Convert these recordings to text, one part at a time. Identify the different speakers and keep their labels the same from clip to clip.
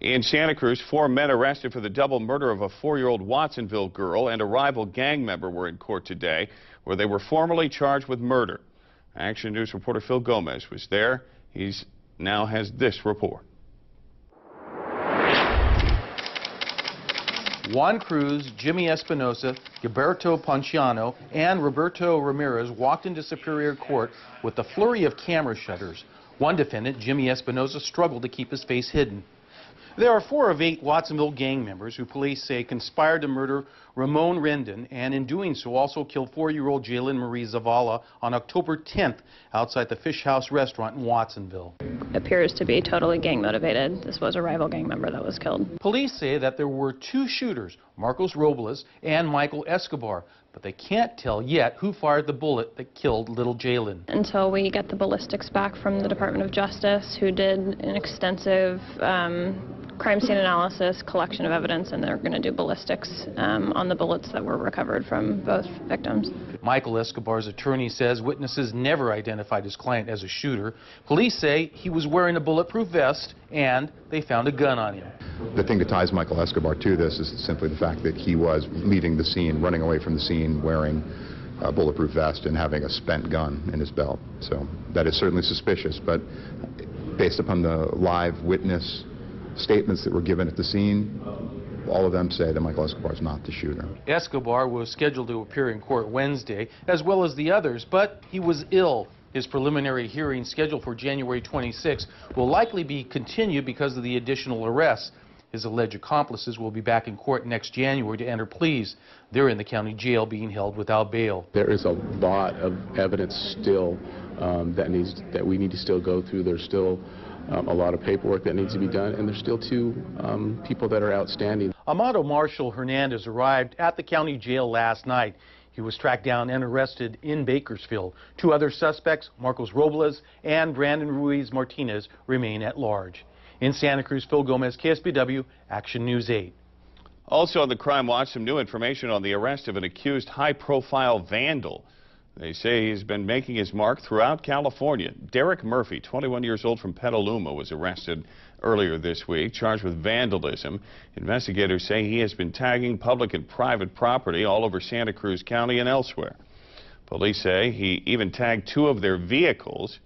Speaker 1: In Santa Cruz, four men arrested for the double murder of a four-year-old Watsonville girl and a rival gang member were in court today, where they were formally charged with murder. Action News reporter Phil Gomez was there. He now has this report.
Speaker 2: Juan Cruz, Jimmy Espinosa, Gilberto Ponciano, and Roberto Ramirez walked into Superior Court with a flurry of camera shutters. One defendant, Jimmy Espinosa, struggled to keep his face hidden. There are four of eight Watsonville gang members who police say conspired to murder Ramon Rendon and in doing so also killed four-year-old Jalen Marie Zavala on October 10th outside the Fish House restaurant in Watsonville.
Speaker 3: Appears to be totally gang motivated. This was a rival gang member that was killed.
Speaker 2: Police say that there were two shooters, Marcos Robles and Michael Escobar, but they can't tell yet who fired the bullet that killed little Jalen.
Speaker 3: Until we get the ballistics back from the Department of Justice, who did an extensive um, crime scene analysis, collection of evidence, and they're going to do ballistics um, on the bullets that were recovered from both victims.
Speaker 2: Michael Escobar's attorney says witnesses never identified his client as a shooter. Police say he was wearing a bulletproof vest and they found a gun on him.
Speaker 4: The thing that ties Michael Escobar to this is simply the fact that he was leaving the scene, running away from the scene, wearing a bulletproof vest and having a spent gun in his belt. So that is certainly suspicious, but based upon the live witness statements that were given at the scene, all of them say that Michael Escobar is not the shooter.
Speaker 2: Escobar was scheduled to appear in court Wednesday, as well as the others, but he was ill. His preliminary hearing, scheduled for January 26, will likely be continued because of the additional arrests. His alleged accomplices will be back in court next January to enter pleas. They're in the county jail being held without bail.
Speaker 5: There is a lot of evidence still um, that needs that we need to still go through. There's still um, a lot of paperwork that needs to be done, and there's still two um, people that are outstanding.
Speaker 2: Amado Marshall Hernandez arrived at the county jail last night. He was tracked down and arrested in Bakersfield. Two other suspects, Marcos Robles and Brandon Ruiz Martinez, remain at large. In Santa Cruz, Phil Gomez, KSBW, Action News 8.
Speaker 1: Also on the Crime Watch, some new information on the arrest of an accused high-profile vandal. They say he's been making his mark throughout California. Derek Murphy, 21 years old from Petaluma, was arrested earlier this week, charged with vandalism. Investigators say he has been tagging public and private property all over Santa Cruz County and elsewhere. Police say he even tagged two of their vehicles.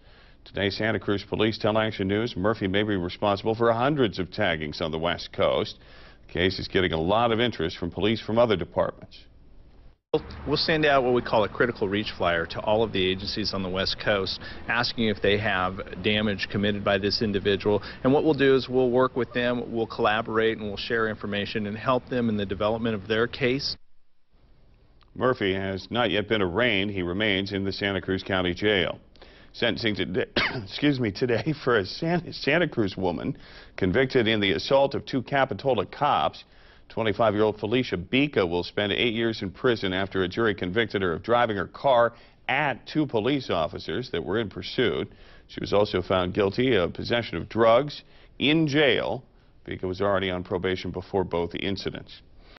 Speaker 1: Today, Santa Cruz police tell Action News Murphy may be responsible for hundreds of taggings on the West Coast. The case is getting a lot of interest from police from other departments.
Speaker 6: We'll send out what we call a critical reach flyer to all of the agencies on the West Coast asking if they have damage committed by this individual. And what we'll do is we'll work with them, we'll collaborate, and we'll share information and help them in the development of their case.
Speaker 1: Murphy has not yet been arraigned. He remains in the Santa Cruz County Jail. Sentencing today, excuse me, today for a Santa Cruz woman convicted in the assault of two Capitola cops. 25-year-old Felicia Bika will spend eight years in prison after a jury convicted her of driving her car at two police officers that were in pursuit. She was also found guilty of possession of drugs in jail. Bika was already on probation before both incidents.